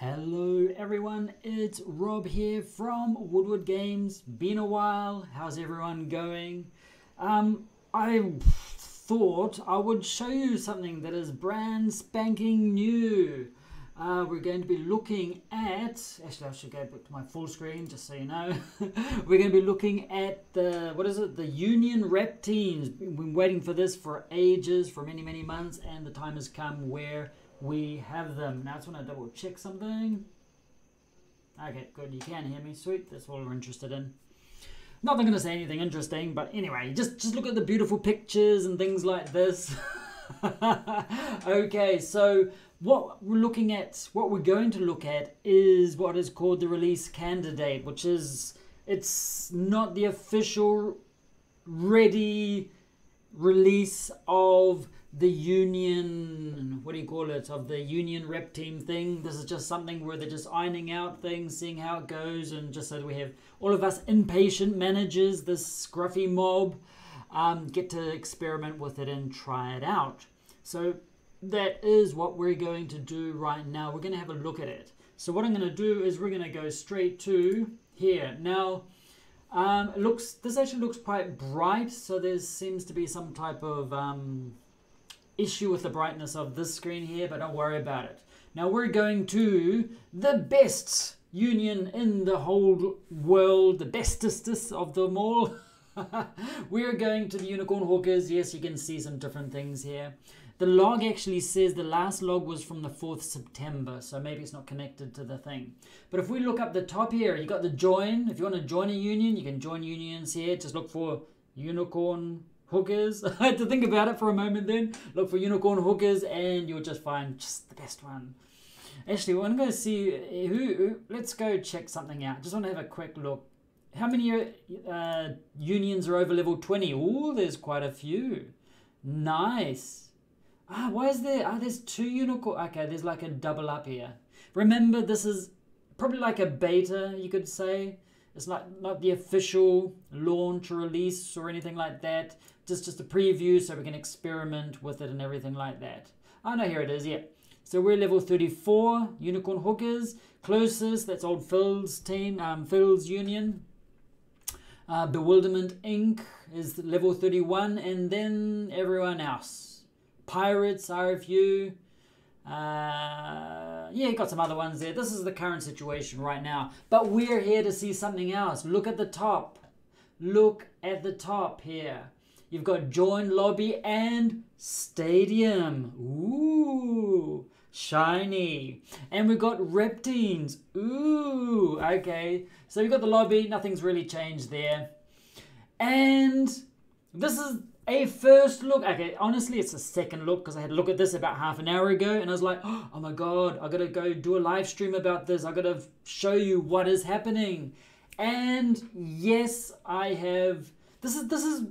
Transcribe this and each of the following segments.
Hello everyone, it's Rob here from Woodward Games. Been a while, how's everyone going? Um, I thought I would show you something that is brand spanking new. Uh, we're going to be looking at, actually I should go back to my full screen just so you know. we're going to be looking at the, what is it, the Union Rep Teams. Been waiting for this for ages, for many, many months, and the time has come where we have them. Now I just want to double check something. Okay, good. You can hear me. Sweet. That's all we're interested in. Not going to say anything interesting, but anyway, just just look at the beautiful pictures and things like this. okay, so what we're looking at, what we're going to look at is what is called the release candidate, which is it's not the official ready release of the union what do you call it of the union rep team thing. This is just something where they're just ironing out things seeing how it goes and just so that we have all of us impatient managers this scruffy mob um, get to experiment with it and try it out. So that is what we're going to do right now. We're going to have a look at it. So what i'm going to do is we're going to go straight to here. Now um, looks this actually looks quite bright so there seems to be some type of um, issue with the brightness of this screen here, but don't worry about it. Now we're going to the best union in the whole world, the bestestest of them all. we're going to the Unicorn Hookers. Yes, you can see some different things here. The log actually says the last log was from the 4th September, so maybe it's not connected to the thing. But if we look up the top here, you got the join. If you want to join a union, you can join unions here. Just look for Unicorn hookers. I had to think about it for a moment then. Look for unicorn hookers and you'll just find just the best one. Actually, I'm going to see who, who, Let's go check something out. Just want to have a quick look. How many uh, unions are over level 20? Oh, there's quite a few. Nice. Ah, why is there? Ah, there's two unicorn. Okay, there's like a double up here. Remember, this is probably like a beta, you could say. It's not, not the official launch or release or anything like that. Just, just a preview so we can experiment with it and everything like that. Oh no, here it is, yeah. So we're level 34, Unicorn Hookers. Closest, that's old Phil's team, um, Phil's Union. Uh, Bewilderment Inc. is level 31, and then everyone else. Pirates, RFU, uh, yeah, got some other ones there. This is the current situation right now. But we're here to see something else. Look at the top. Look at the top here. You've got join lobby and stadium. Ooh, shiny. And we've got rep teams. Ooh, okay. So we've got the lobby. Nothing's really changed there. And this is a first look. Okay, honestly, it's a second look because I had a look at this about half an hour ago and I was like, oh my god, I gotta go do a live stream about this. I gotta show you what is happening. And yes, I have. This is this is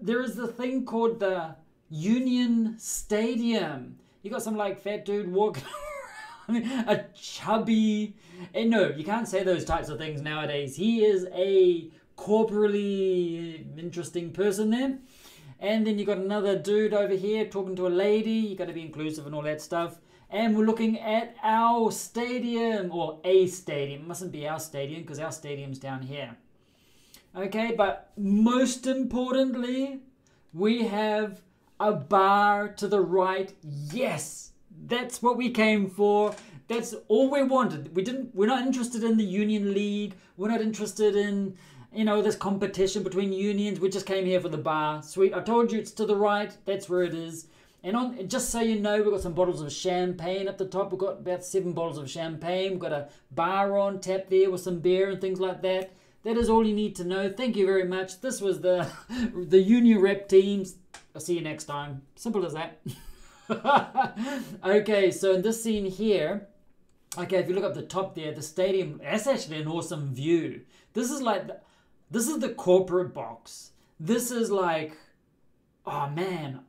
there is the thing called the Union Stadium. You got some like fat dude walking around, a chubby. And no, you can't say those types of things nowadays. He is a corporally interesting person there. And then you got another dude over here talking to a lady. You got to be inclusive and all that stuff. And we're looking at our stadium, or a stadium. It mustn't be our stadium because our stadium's down here. Okay, but most importantly, we have a bar to the right. Yes, that's what we came for. That's all we wanted. We didn't. We're not interested in the Union League. We're not interested in you know, this competition between unions. We just came here for the bar. Sweet. I told you it's to the right. That's where it is. And on, just so you know, we've got some bottles of champagne at the top. We've got about seven bottles of champagne. We've got a bar on tap there with some beer and things like that. That is all you need to know. Thank you very much. This was the the Union Rep teams. I'll see you next time. Simple as that. okay, so in this scene here, okay, if you look up the top there, the stadium, that's actually an awesome view. This is like, this is the corporate box. This is like, oh man,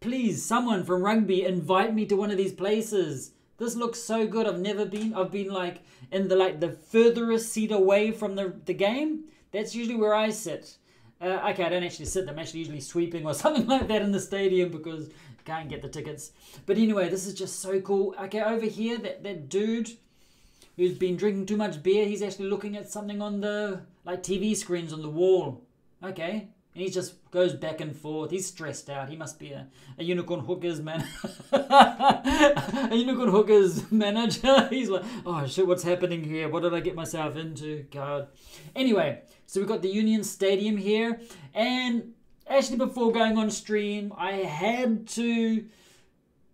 please, someone from rugby invite me to one of these places. This looks so good. I've never been. I've been like in the like the furthest seat away from the the game. That's usually where I sit. Uh, okay, I don't actually sit. I'm actually usually sweeping or something like that in the stadium because I can't get the tickets. But anyway, this is just so cool. Okay, over here, that that dude who's been drinking too much beer, he's actually looking at something on the like TV screens on the wall. Okay. And he just goes back and forth. He's stressed out. He must be a, a unicorn hookers man. a unicorn hookers manager. He's like, oh shit, what's happening here? What did I get myself into? God. Anyway, so we've got the Union Stadium here. And actually, before going on stream, I had to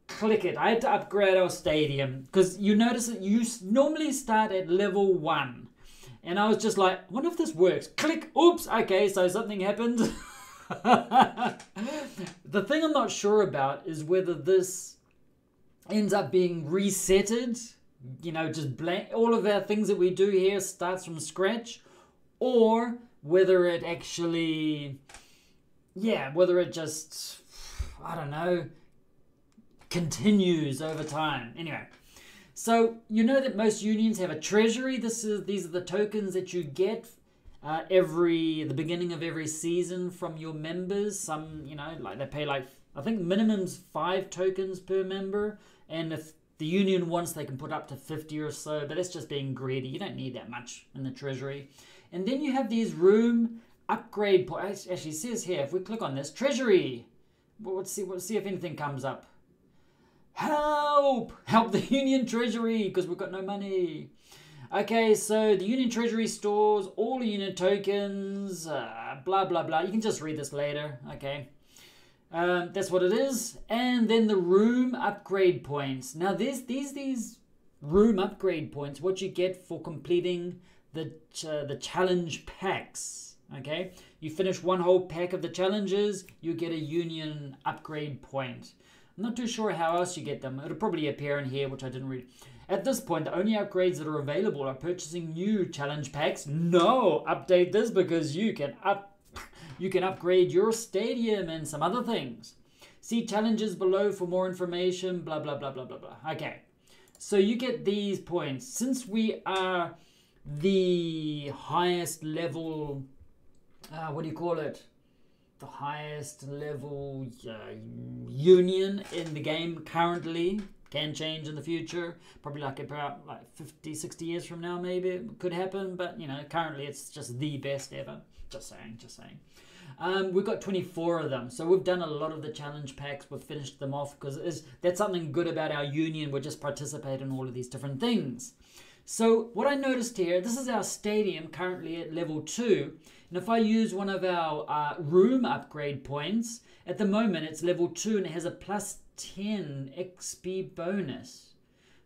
click it. I had to upgrade our stadium because you notice that you normally start at level one. And I was just like, I wonder if this works. Click, oops, okay, so something happened. the thing I'm not sure about is whether this ends up being resetted. You know, just blank. All of our things that we do here starts from scratch, or whether it actually, yeah, whether it just, I don't know, continues over time. Anyway, so you know that most unions have a treasury. This is these are the tokens that you get uh, every the beginning of every season from your members. Some you know like they pay like I think minimum's five tokens per member, and if the union wants, they can put up to fifty or so. But that's just being greedy. You don't need that much in the treasury. And then you have these room upgrade points. Actually, says here if we click on this treasury, well, see. Let's see if anything comes up. Help! Help the Union Treasury because we've got no money. Okay, so the Union Treasury stores all Union tokens, uh, blah, blah, blah. You can just read this later, okay. Um, that's what it is. And then the room upgrade points. Now, these, these, these room upgrade points, what you get for completing the, uh, the challenge packs, okay. You finish one whole pack of the challenges, you get a Union upgrade point. I'm not too sure how else you get them. It'll probably appear in here, which I didn't read. At this point, the only upgrades that are available are purchasing new challenge packs. No, update this because you can up you can upgrade your stadium and some other things. See challenges below for more information, blah blah blah blah blah blah. Okay. So you get these points. Since we are the highest level uh, what do you call it? The highest level uh, union in the game currently. Can change in the future. Probably like about like 50 60 years from now maybe it could happen. But you know currently it's just the best ever. Just saying just saying. Um, we've got 24 of them. So we've done a lot of the challenge packs. We've finished them off because that's something good about our union. We just participate in all of these different things. So what i noticed here this is our stadium currently at level 2 and if I use one of our uh, room upgrade points, at the moment it's level 2 and it has a plus 10 XP bonus.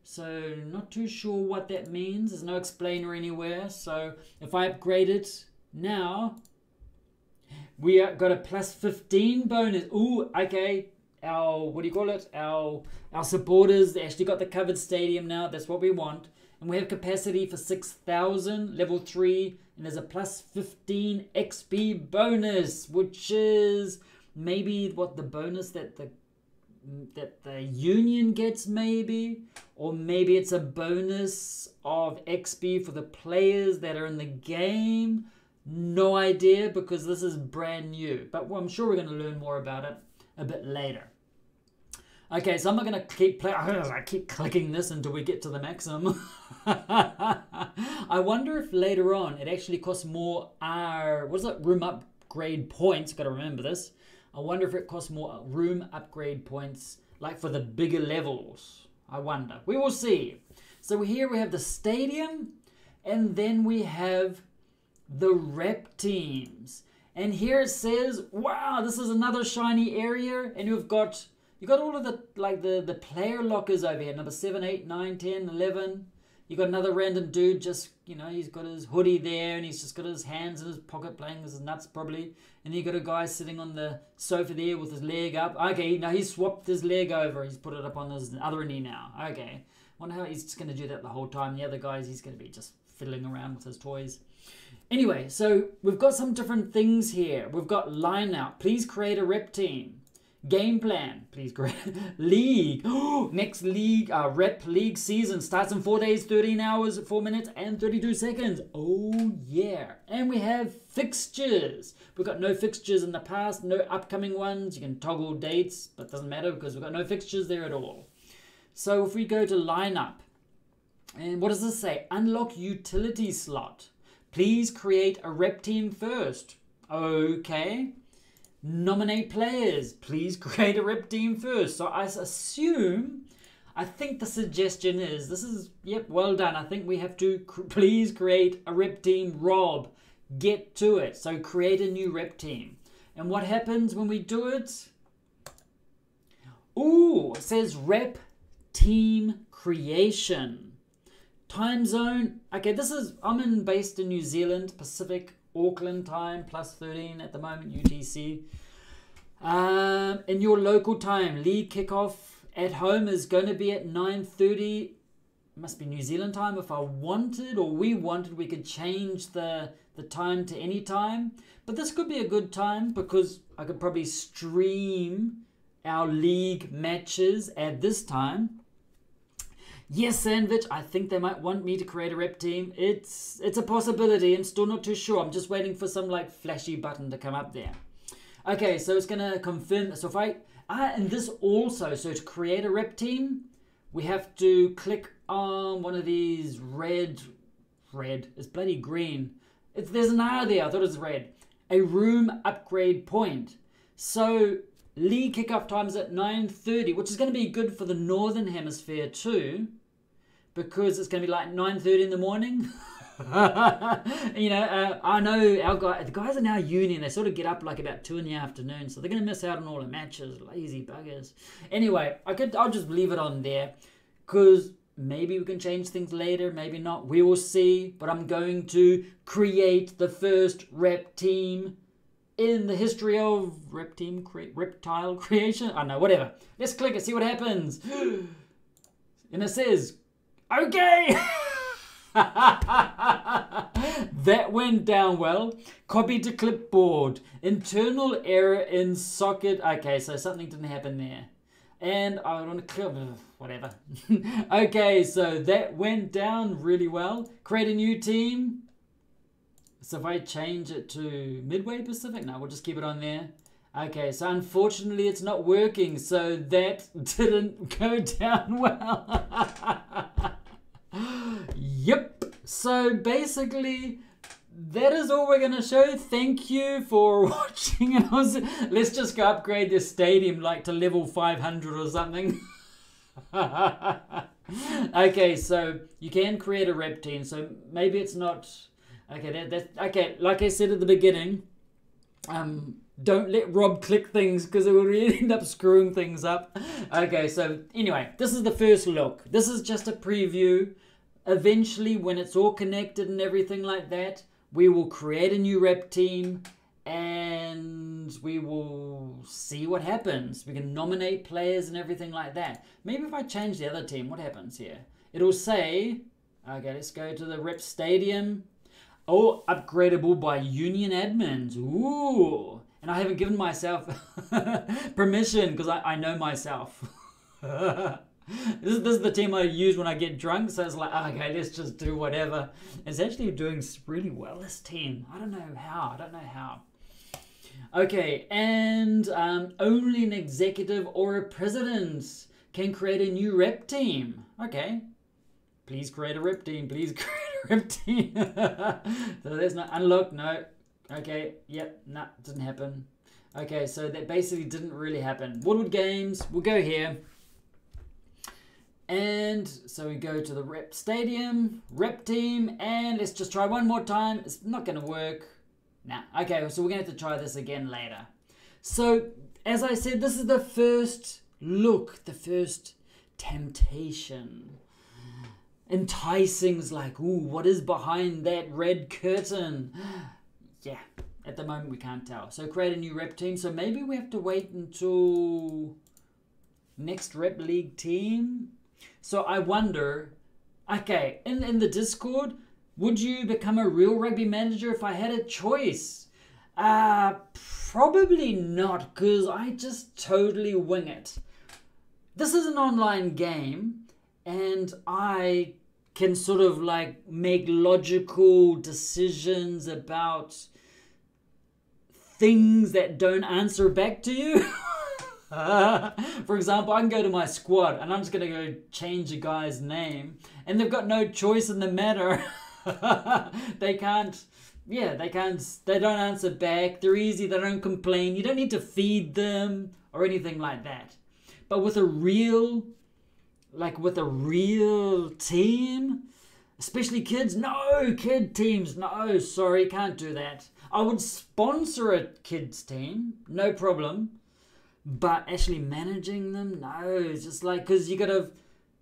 So not too sure what that means. There's no explainer anywhere. So if I upgrade it now, we got a plus 15 bonus. Ooh, okay. Our, what do you call it? Our, our supporters, they actually got the covered stadium now. That's what we want. And we have capacity for 6,000, level 3 and there's a plus 15 XP bonus, which is maybe what the bonus that the that the union gets maybe or maybe it's a bonus of XP for the players that are in the game. No idea because this is brand new but I'm sure we're going to learn more about it a bit later Okay, so I'm not going to keep play. I keep clicking this until we get to the maximum. I wonder if later on it actually costs more R. What is it? Room upgrade points. Got to remember this. I wonder if it costs more room upgrade points, like for the bigger levels. I wonder. We will see. So here we have the stadium, and then we have the rep teams. And here it says, wow, this is another shiny area, and you've got you got all of the like the the player lockers over here, number 7, 8, 9, 10, 11. You got another random dude just, you know, he's got his hoodie there and he's just got his hands in his pocket playing with his nuts probably. And you got a guy sitting on the sofa there with his leg up. Okay, now he's swapped his leg over. He's put it up on his other knee now. Okay. Wonder how he's just going to do that the whole time. The other guys, he's going to be just fiddling around with his toys. Anyway, so we've got some different things here. We've got line out. Please create a rep team. Game plan, please. League. Next league, uh, rep league season starts in 4 days, 13 hours, 4 minutes, and 32 seconds. Oh, yeah. And we have fixtures. We've got no fixtures in the past, no upcoming ones. You can toggle dates, but doesn't matter because we've got no fixtures there at all. So if we go to lineup, And what does this say? Unlock utility slot. Please create a rep team first. Okay. Nominate players. Please create a rep team first. So I assume, I think the suggestion is this is, yep, well done. I think we have to cr- please create a rep team. Rob, get to it. So create a new rep team. And what happens when we do it? Ooh, it says rep team creation. Time zone. Okay, this is I'm in based in New Zealand, Pacific Auckland time, plus 13 at the moment, UTC. Um, in your local time, league kickoff at home is going to be at 9.30. Must be New Zealand time. If I wanted or we wanted, we could change the, the time to any time. But this could be a good time because I could probably stream our league matches at this time Yes, Sandwich, I think they might want me to create a rep team. It's it's a possibility. I'm still not too sure. I'm just waiting for some like flashy button to come up there. Okay, so it's gonna confirm. So if I ah, and this also. So to create a rep team, we have to click on one of these red, red. It's bloody green. It's there's an R there. I thought it was red. A room upgrade point. So League kickoff time is at 9.30, which is going to be good for the Northern Hemisphere too, because it's going to be like 9.30 in the morning. you know, uh, I know our guy, the guys are now union, they sort of get up like about 2 in the afternoon, so they're going to miss out on all the matches, lazy buggers. Anyway, I could, I'll just leave it on there, because maybe we can change things later, maybe not. We will see, but I'm going to create the first rep team in the history of reptile, cre- reptile creation. I know, whatever. Let's click it, see what happens. And it says, okay. that went down well. Copy to clipboard. Internal error in socket. Okay, so something didn't happen there. And I want to click, whatever. okay, so that went down really well. Create a new team. So if I change it to Midway Pacific, no, we'll just keep it on there. Okay, so unfortunately it's not working, so that didn't go down well. yep, so basically that is all we're going to show. Thank you for watching. Let's just go upgrade this stadium like to level 500 or something. okay, so you can create a rep team, so maybe it's not Okay, that, okay. Like I said at the beginning, um, don't let Rob click things because it will really end up screwing things up. Okay, so anyway, this is the first look. This is just a preview. Eventually, when it's all connected and everything like that, we will create a new rep team and we will see what happens. We can nominate players and everything like that. Maybe if I change the other team, what happens here? It'll say, okay, let's go to the rep stadium Oh, upgradable by union admins. Ooh. And I haven't given myself permission because I, I know myself. this, is, this is the team I use when I get drunk. So it's like, okay, let's just do whatever. It's actually doing really well, this team. I don't know how. I don't know how. Okay, and um, only an executive or a president can create a new rep team. Okay. Please create a rep team. Please create empty. so there's no unlock, no. Okay, yep, nah, didn't happen. Okay, so that basically didn't really happen. Woodward Games, we'll go here. And so we go to the rep stadium, rep team, and let's just try one more time. It's not going to work. Nah, okay, so we're going to have to try this again later. So, as I said, this is the first look, the first temptation enticings like, ooh, what is behind that red curtain? yeah, at the moment we can't tell. So create a new rep team. So maybe we have to wait until next rep league team. So I wonder, okay, in, in the Discord, would you become a real rugby manager if I had a choice? Uh, probably not, because I just totally wing it. This is an online game, and I can sort of like make logical decisions about things that don't answer back to you. For example, I can go to my squad and I'm just to go change a guy's name, and they've got no choice in the matter. they can't, yeah, they can't, they don't answer back. They're easy, they don't complain. You don't need to feed them or anything like that. But with a real, like with a real team, especially kids, no, kid teams, no, sorry, can't do that. I would sponsor a kids team, no problem but actually managing them, no, it's just like because you gotta.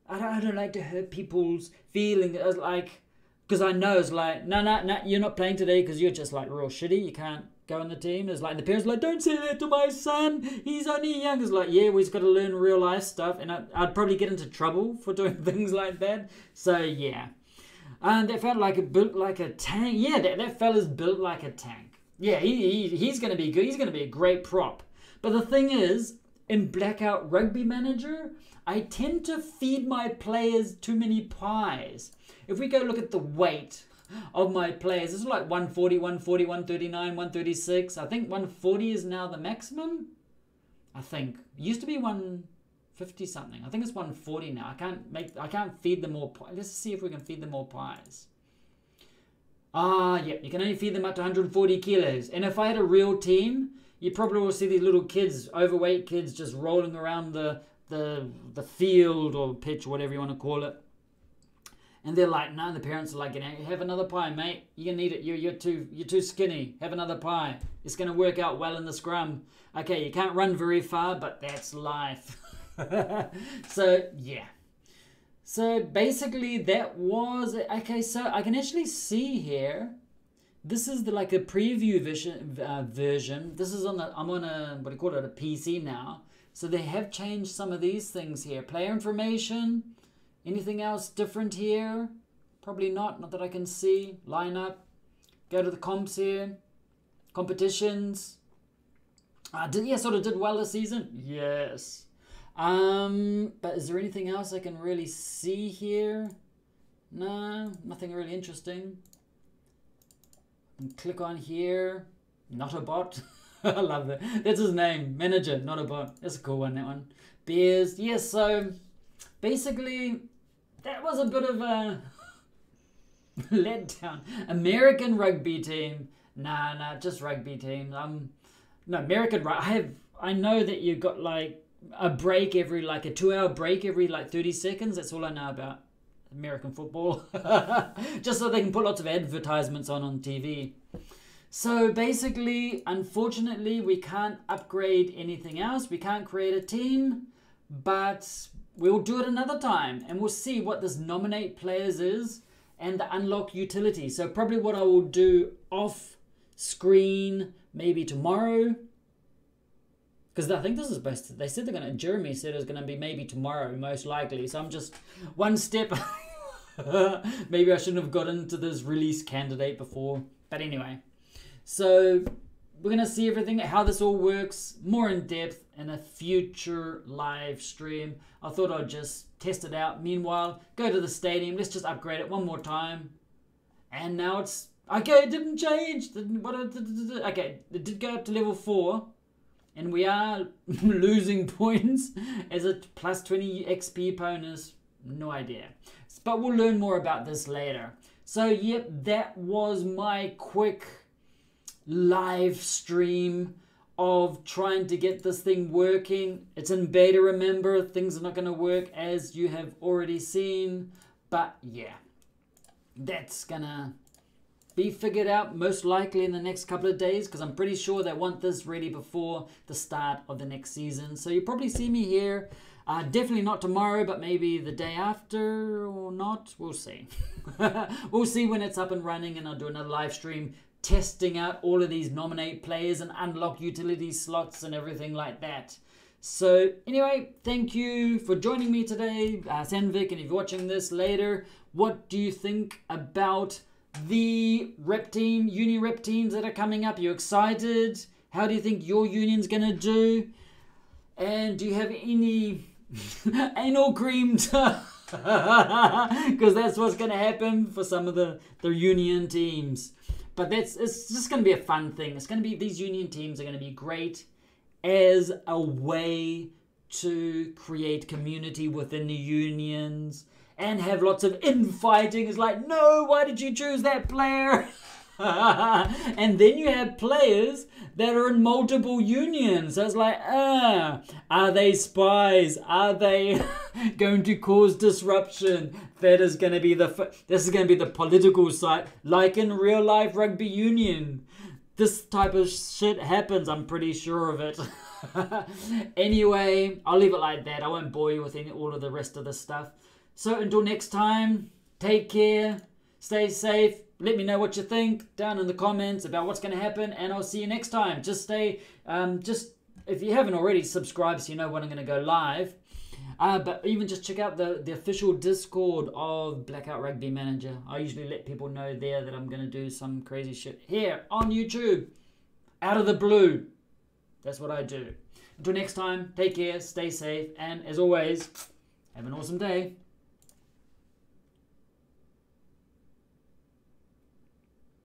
I don't, I don't like to hurt people's feelings. Like, because I know it's like, no, no, no, you're not playing today because you're just like real shitty. You can't go on the team. It's like the parents like, don't say that to my son. He's only young. It's like, yeah, we've got to learn real life stuff, and I, would probably get into trouble for doing things like that. So yeah, and that felt like it built like a tank. Yeah, that that fella's built like a tank. Yeah, he, he he's gonna be good. He's gonna be a great prop. But the thing is, in Blackout Rugby Manager, I tend to feed my players too many pies. If we go look at the weight of my players, This is like 140, 140, 139, 136. I think 140 is now the maximum. I think. It used to be 150 something. I think it's 140 now. I can't make I can't feed them more pies. Let's see if we can feed them more pies. Ah, yeah, you can only feed them up to 140 kilos. And if I had a real team, you probably will see these little kids, overweight kids, just rolling around the the the field or pitch, whatever you want to call it. And they're like, no, the parents are like, have another pie, mate. You need it. You're, you're too you're too skinny. Have another pie. It's gonna work out well in the scrum. Okay, you can't run very far, but that's life. so yeah. So basically, that was okay. So I can actually see here this is the like a preview vision, uh, version. This is on the, I'm on a, what do you call it, a PC now. So they have changed some of these things here. Player information, anything else different here? Probably not, not that I can see. Lineup, go to the comps here. Competitions. Uh, did, yeah, sort of did well this season. Yes. Um, but is there anything else I can really see here? No, nothing really interesting and click on here. Not a bot. I love that. That's his name. Manager, not a bot. That's a cool one, that one. Bears. Yes, so basically, that was a bit of a letdown. American rugby team. Nah, nah, just rugby team. Um, no, American. rugby. I have. I know that you've got like a break every like a two-hour break every like thirty seconds. That's all I know about. American football, just so they can put lots of advertisements on on TV. So basically, unfortunately, we can't upgrade anything else. We can't create a team, but we'll do it another time and we'll see what this nominate players is and the unlock utility. So probably what I will do off screen maybe tomorrow because I think this is best. They said they're gonna. Jeremy said it's gonna be maybe tomorrow, most likely. So I'm just one step. maybe I shouldn't have got into this release candidate before. But anyway, so we're gonna see everything, how this all works, more in depth in a future live stream. I thought I'd just test it out. Meanwhile, go to the stadium. Let's just upgrade it one more time. And now it's okay. It didn't change. Okay, it did go up to level four and we are losing points as a plus 20 XP bonus. No idea. But we'll learn more about this later. So, yep, that was my quick live stream of trying to get this thing working. It's in beta, remember. Things are not going to work as you have already seen. But yeah, that's going to be figured out most likely in the next couple of days because I'm pretty sure they want this ready before the start of the next season. So you probably see me here. Uh, definitely not tomorrow, but maybe the day after or not. We'll see. we'll see when it's up and running, and I'll do another live stream testing out all of these nominate players and unlock utility slots and everything like that. So anyway, thank you for joining me today, uh, Sandvik, and if you're watching this later, what do you think about the rep team, uni rep teams that are coming up? Are you excited? How do you think your union's going to do? And do you have any anal cream because that's what's going to happen for some of the, the union teams. But that's it's just going to be a fun thing. It's going to be these union teams are going to be great, as a way to create community within the unions and have lots of infighting. It's like, no, why did you choose that player? and then you have players that are in multiple unions. So it's like, ah, are they spies? Are they going to cause disruption? That is going to be the this is going to be the political side, like in real life rugby union. This type of shit happens. I'm pretty sure of it. anyway, I'll leave it like that. I won't bore you with any, all of the rest of the stuff. So until next time, take care, stay safe. Let me know what you think down in the comments about what's going to happen, and I'll see you next time. Just stay, um, just if you haven't already, subscribe so you know when I'm going to go live. Uh, but even just check out the, the official Discord of Blackout Rugby Manager. I usually let people know there that I'm going to do some crazy shit here on YouTube. Out of the blue. That's what I do. Until next time, take care, stay safe, and as always, have an awesome day.